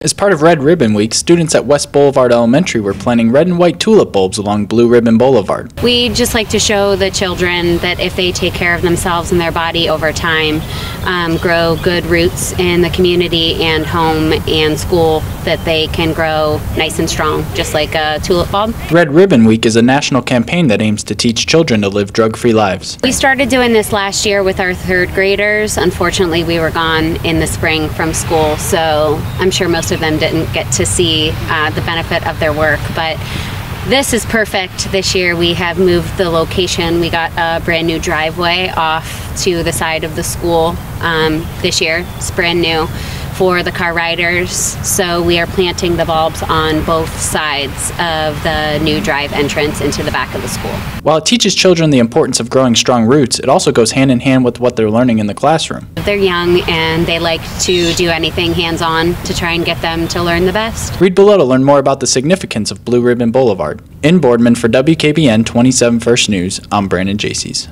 As part of Red Ribbon Week, students at West Boulevard Elementary were planting red and white tulip bulbs along Blue Ribbon Boulevard. We just like to show the children that if they take care of themselves and their body over time, um, grow good roots in the community and home and school, that they can grow nice and strong, just like a tulip bulb. Red Ribbon Week is a national campaign that aims to teach children to live drug-free lives. We started doing this last year with our third graders. Unfortunately, we were gone in the spring from school, so I'm sure most of them didn't get to see uh, the benefit of their work. But this is perfect this year. We have moved the location. We got a brand new driveway off to the side of the school um, this year. It's brand new for the car riders. So we are planting the bulbs on both sides of the new drive entrance into the back of the school. While it teaches children the importance of growing strong roots, it also goes hand in hand with what they're learning in the classroom. They're young and they like to do anything hands on to try and get them to learn the best. Read below to learn more about the significance of Blue Ribbon Boulevard. In Boardman for WKBN 27 First News, I'm Brandon Jaycees.